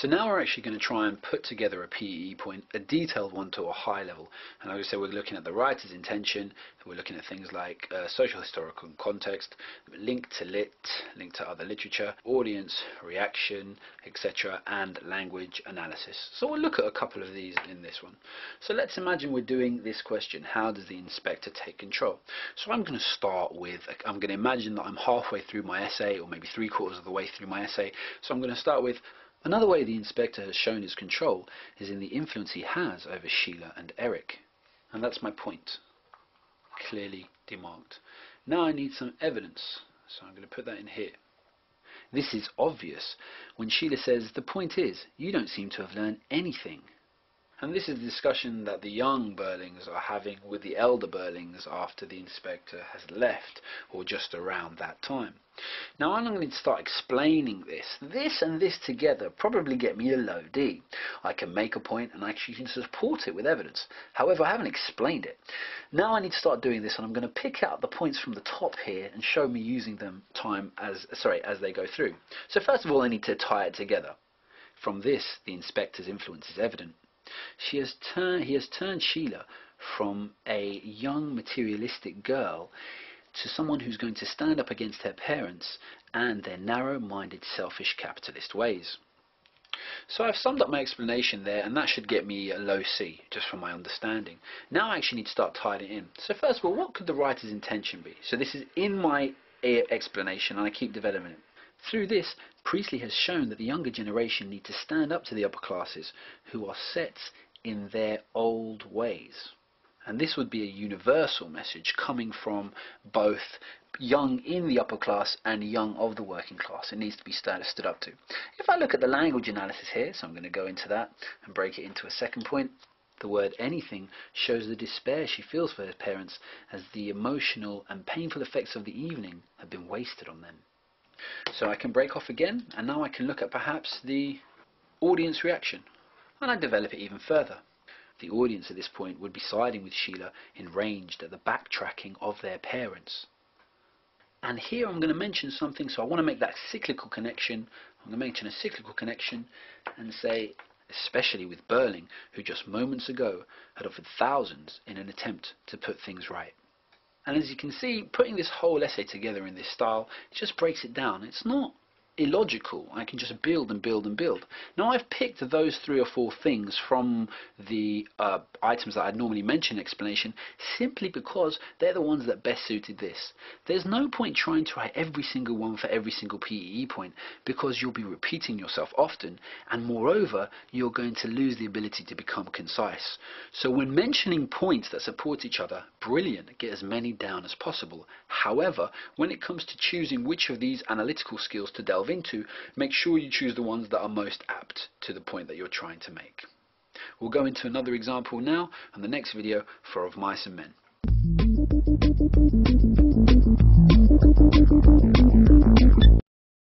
So now we're actually going to try and put together a PE point, a detailed one to a high level. And like I said, we're looking at the writer's intention, we're looking at things like uh, social historical context, link to lit, link to other literature, audience, reaction, etc. and language analysis. So we'll look at a couple of these in this one. So let's imagine we're doing this question, how does the inspector take control? So I'm going to start with, I'm going to imagine that I'm halfway through my essay or maybe three quarters of the way through my essay. So I'm going to start with Another way the inspector has shown his control is in the influence he has over Sheila and Eric. And that's my point, clearly demarked. Now I need some evidence, so I'm going to put that in here. This is obvious when Sheila says, the point is, you don't seem to have learned anything. And this is the discussion that the young Birlings are having with the elder Birlings after the inspector has left, or just around that time. Now I'm going to start explaining this. This and this together probably get me a low D. I can make a point and actually can support it with evidence. However, I haven't explained it. Now I need to start doing this and I'm going to pick out the points from the top here and show me using them time as sorry as they go through. So first of all I need to tie it together. From this the inspector's influence is evident. She has turned, he has turned Sheila from a young materialistic girl to someone who's going to stand up against her parents and their narrow-minded selfish capitalist ways. So I've summed up my explanation there and that should get me a low C just from my understanding. Now I actually need to start tying it in. So first of all what could the writer's intention be? So this is in my eh, explanation and I keep developing it. Through this, Priestley has shown that the younger generation need to stand up to the upper classes who are set in their old ways. And this would be a universal message coming from both young in the upper class and young of the working class. It needs to be stood, up to. If I look at the language analysis here, so I'm going to go into that and break it into a second point, the word anything shows the despair she feels for her parents as the emotional and painful effects of the evening have been wasted on them. So I can break off again and now I can look at perhaps the audience reaction and I develop it even further. The audience at this point would be siding with Sheila enraged at the backtracking of their parents. And here I'm going to mention something, so I want to make that cyclical connection. I'm going to mention a cyclical connection and say, especially with Birling, who just moments ago had offered thousands in an attempt to put things right. And as you can see, putting this whole essay together in this style, just breaks it down. It's not illogical. I can just build and build and build. Now I've picked those three or four things from the uh, items that I'd normally mention explanation simply because they're the ones that best suited this. There's no point trying to write every single one for every single PEE point because you'll be repeating yourself often and moreover you're going to lose the ability to become concise. So when mentioning points that support each other, brilliant, get as many down as possible. However, when it comes to choosing which of these analytical skills to delve into, make sure you choose the ones that are most apt to the point that you're trying to make. We'll go into another example now and the next video for Of Mice and Men.